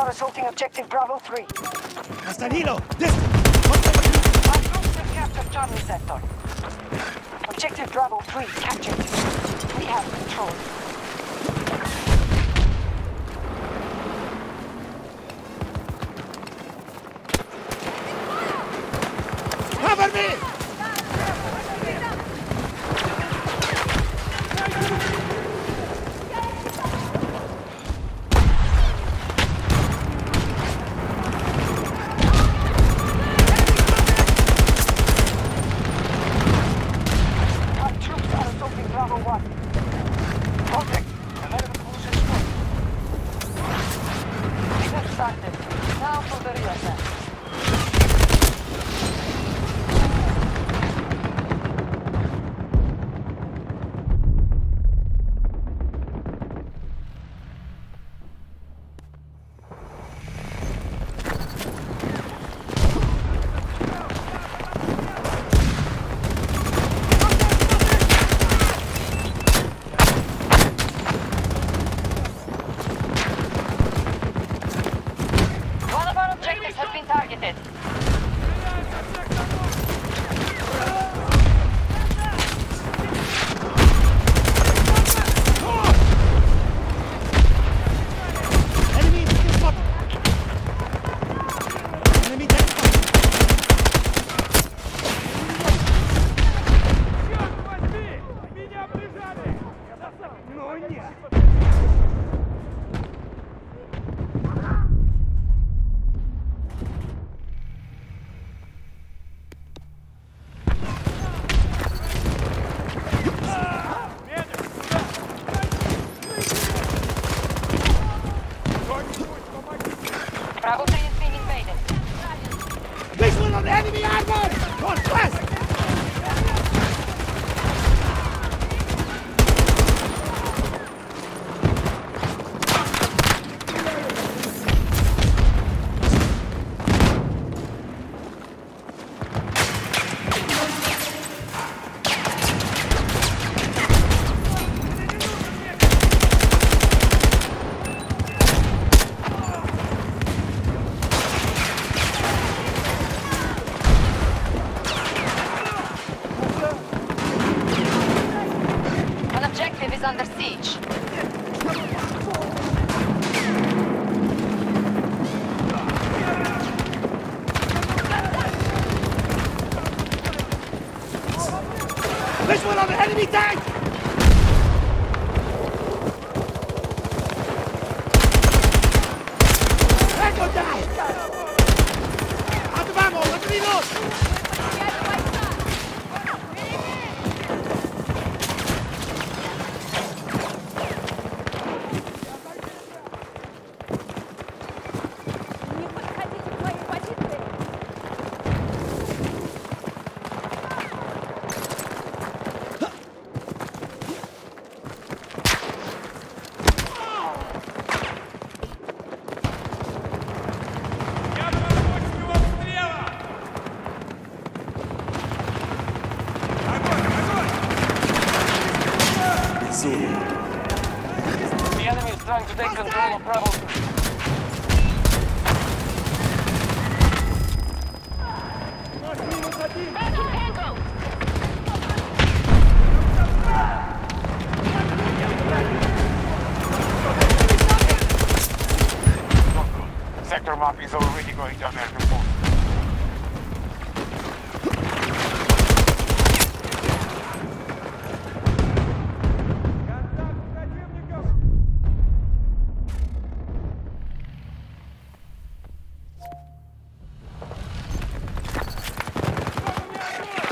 are assaulting objective Bravo 3. Castanilo, this... Our troops have captured Charlie Sector. Objective Bravo 3 captured. We have control. Has been targeted. Bravo 3 is being invaded. Visual on the enemy armor! Northwest! An objective is under siege. Visual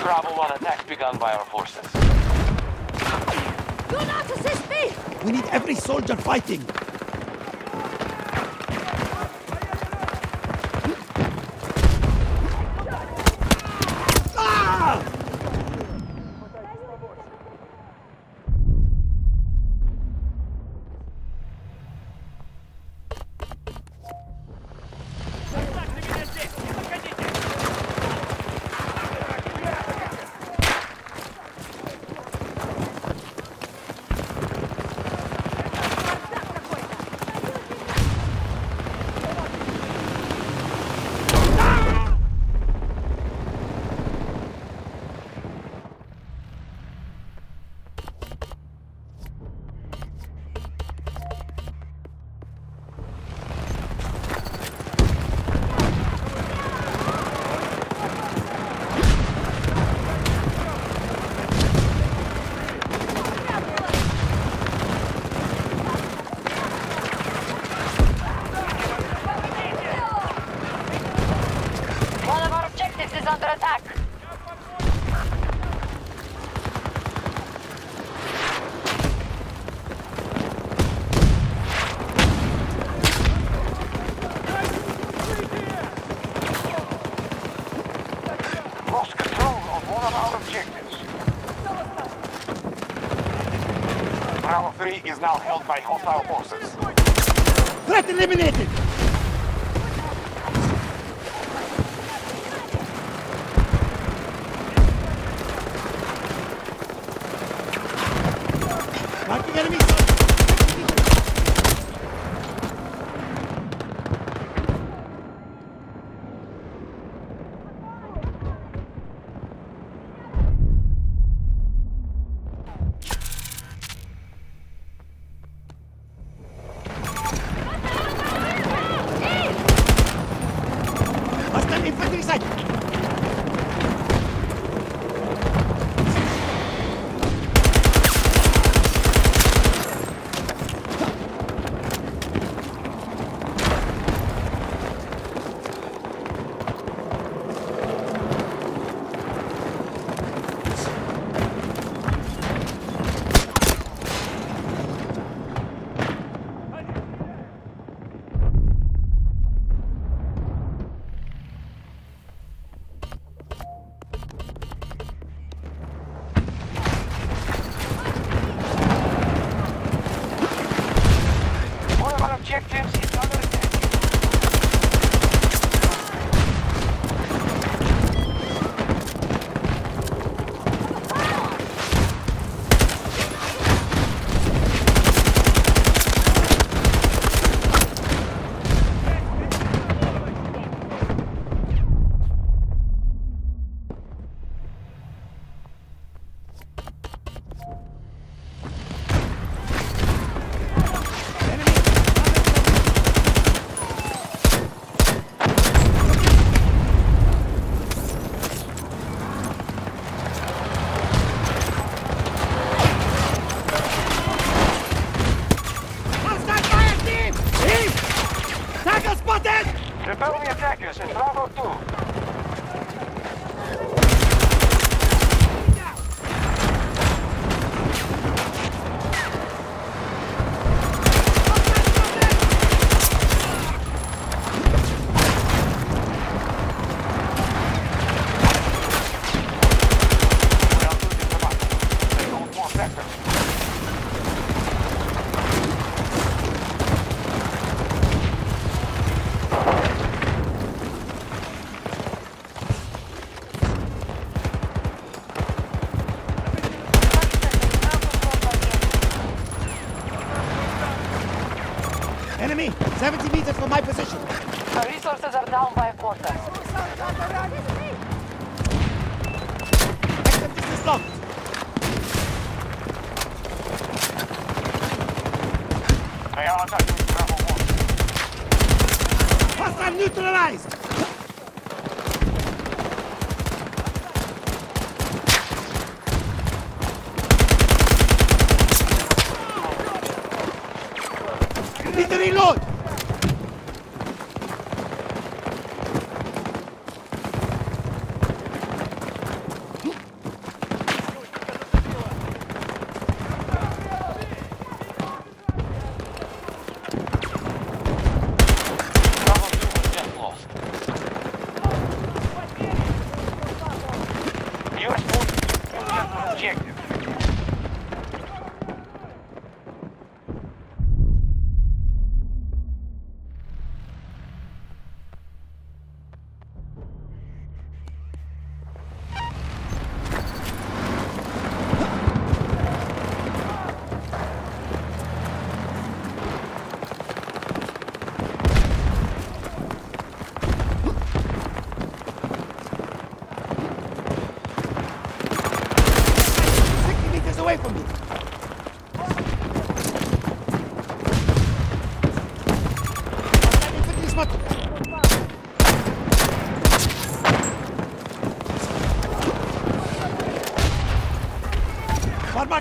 Bravo 1 attack begun by our forces. Do not assist me! We need every soldier fighting! Is now held by hostile forces. Threat eliminated! Marking enemy! Hostile infantry sighted! One of our objectives is under Repel the attackers in Bravo 2. Enemy! 70 meters from my position! The resources are down by a quarter. Exit distance locked! They are attacking Bravo 1. Hostile neutralized! Reload!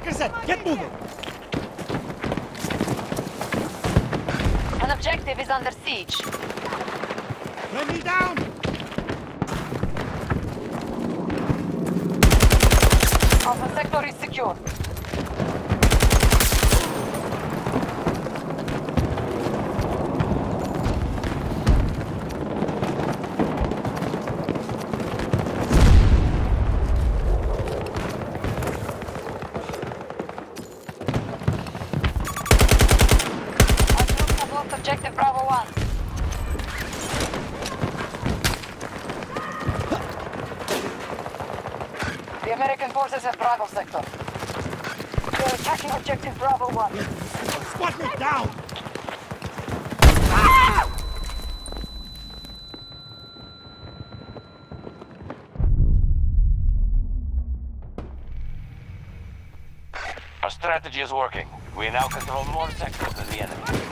Like get moving! An objective is under siege. Bring me down! Alpha sector is secure. Objective Bravo 1. The American forces have Bravo sector. We are attacking objective Bravo 1. Squad mate down! Our strategy is working. We now control more sectors than the enemy.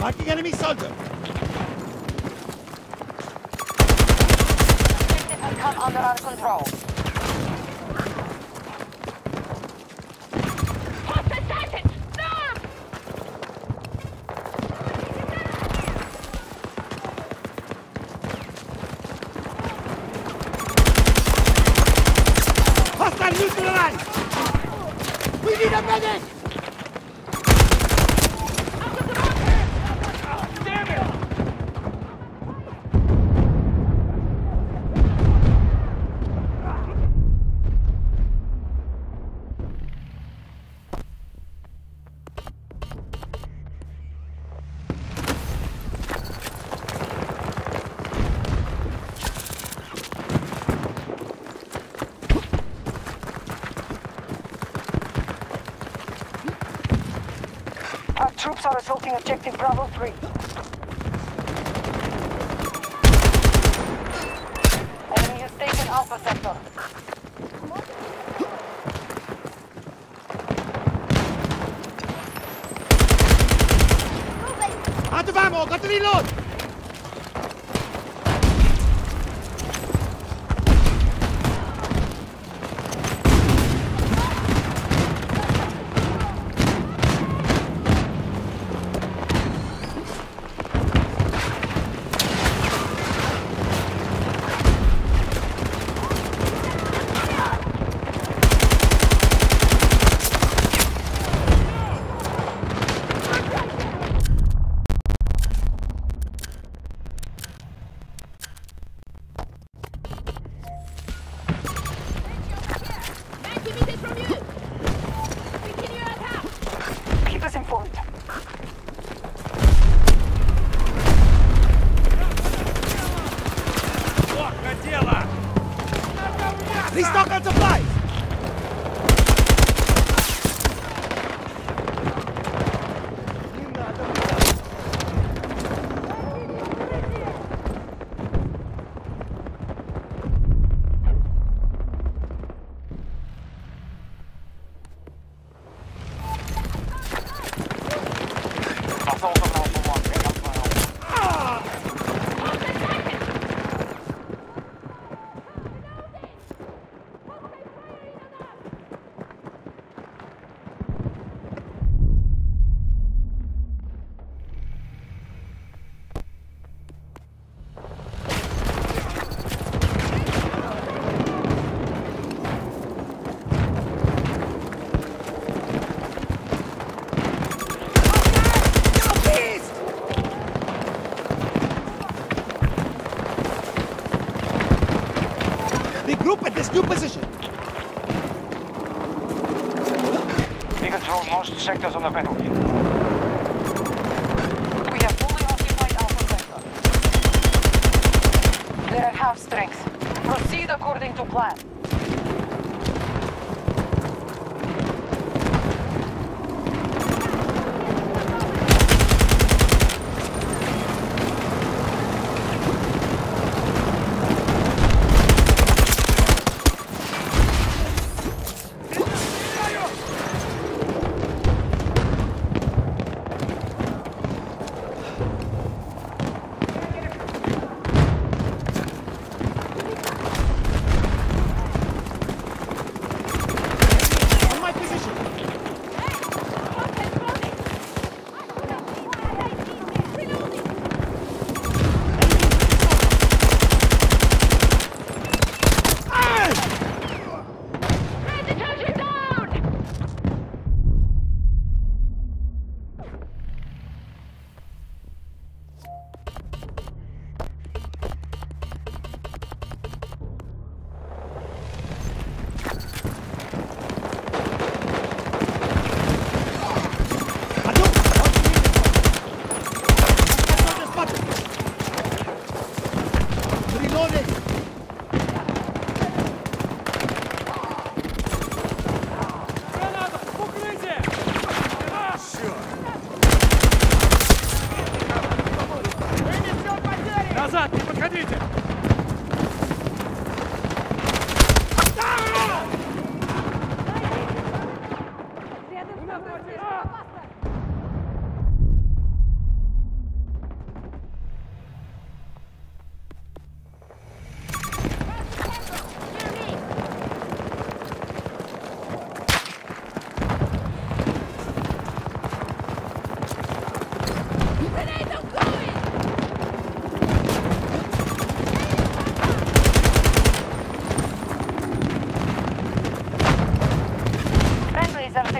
Marking enemy soldier! Under our control. Hostile neutralized! We need a medic! Troops are assaulting objective Bravo 3. Enemy has taken Alpha sector. Out of ammo! Got to reload! Control most sectors on the battlefield. We have fully occupied Alpha sector. They're at half strength. Proceed according to plan.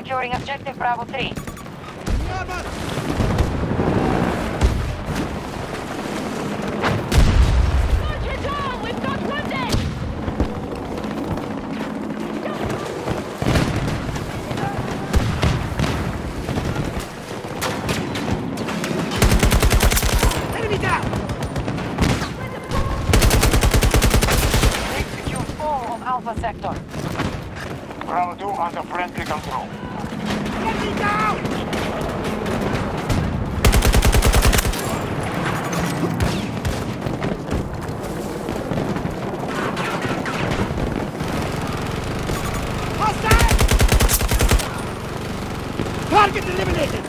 Securing objective Bravo 3. Target eliminated!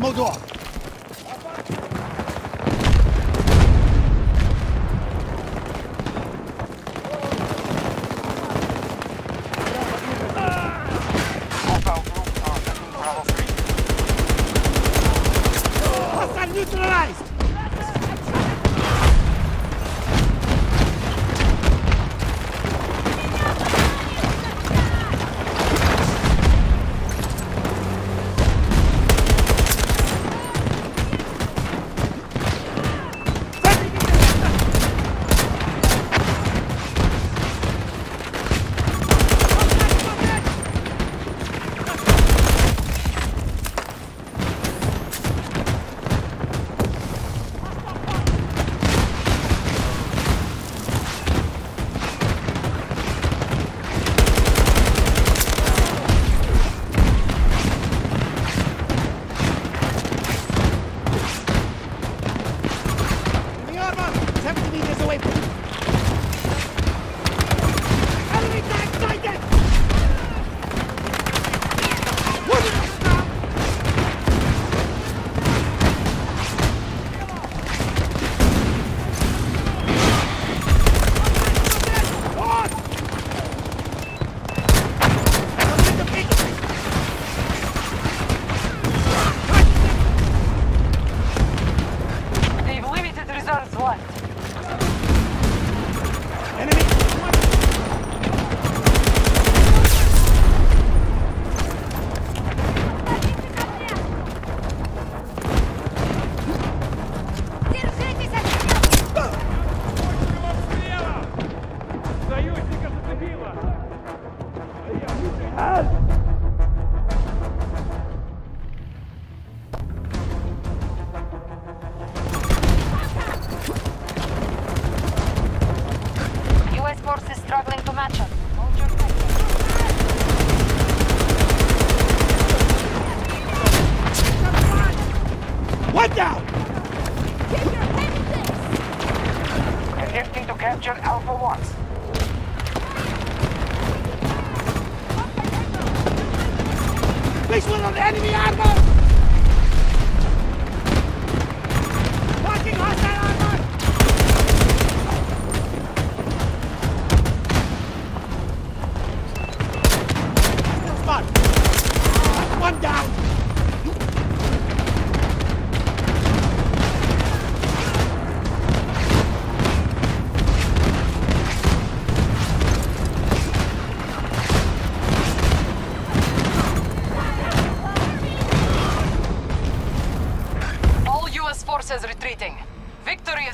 毛哥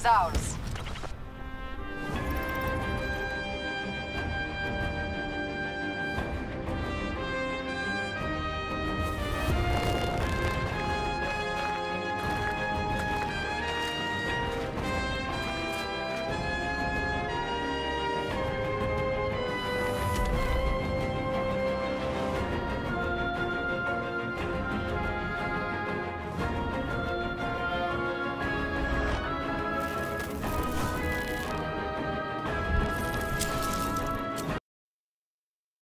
is ours.